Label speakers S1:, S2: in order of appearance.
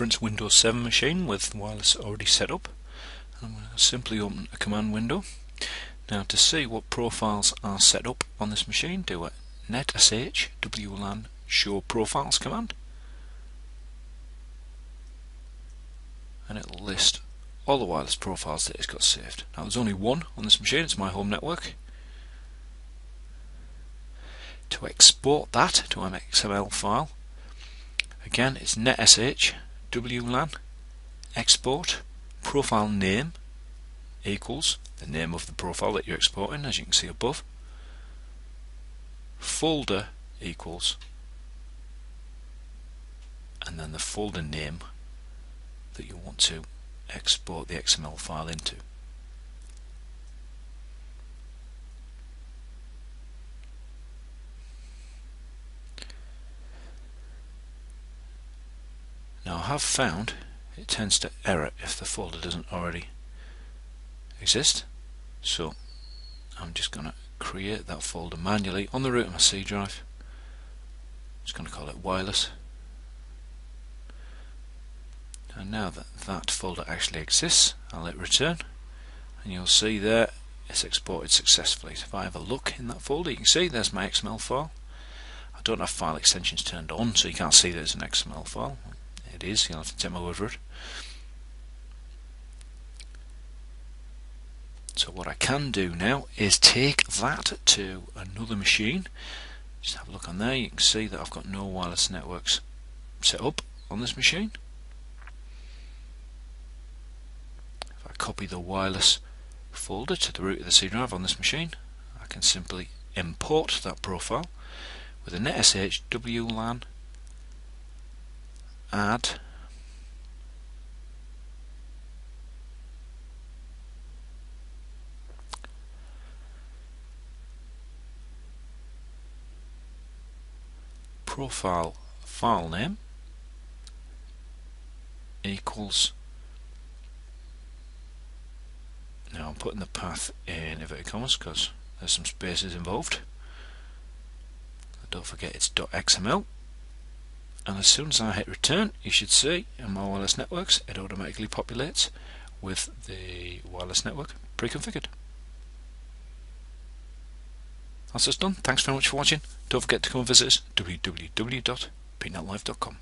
S1: a Windows 7 machine with wireless already set up. I'm going to simply open a command window. Now to see what profiles are set up on this machine, do a netsh wlan show profiles command. And it'll list all the wireless profiles that it's got saved. Now there's only one on this machine, it's my home network. To export that to an XML file, Again, it's netsh wlan export profile name equals the name of the profile that you're exporting, as you can see above. Folder equals and then the folder name that you want to export the XML file into. Now I have found it tends to error if the folder doesn't already exist. So I'm just going to create that folder manually on the root of my C drive. Just going to call it wireless. And now that that folder actually exists, I'll hit return and you'll see there it's exported successfully. So if I have a look in that folder, you can see there's my XML file. I don't have file extensions turned on, so you can't see there's an XML file you'll have to take my word for it. So what I can do now is take that to another machine. Just have a look on there, you can see that I've got no wireless networks set up on this machine. If I copy the wireless folder to the root of the C drive on this machine, I can simply import that profile with a netsh wlan add profile file name equals now I'm putting the path in inverted commas because there's some spaces involved. Don't forget it's .xml and as soon as I hit return you should see in my wireless networks it automatically populates with the wireless network pre-configured. That's just done. Thanks very much for watching. Don't forget to come and visit us www.petenetlive.com.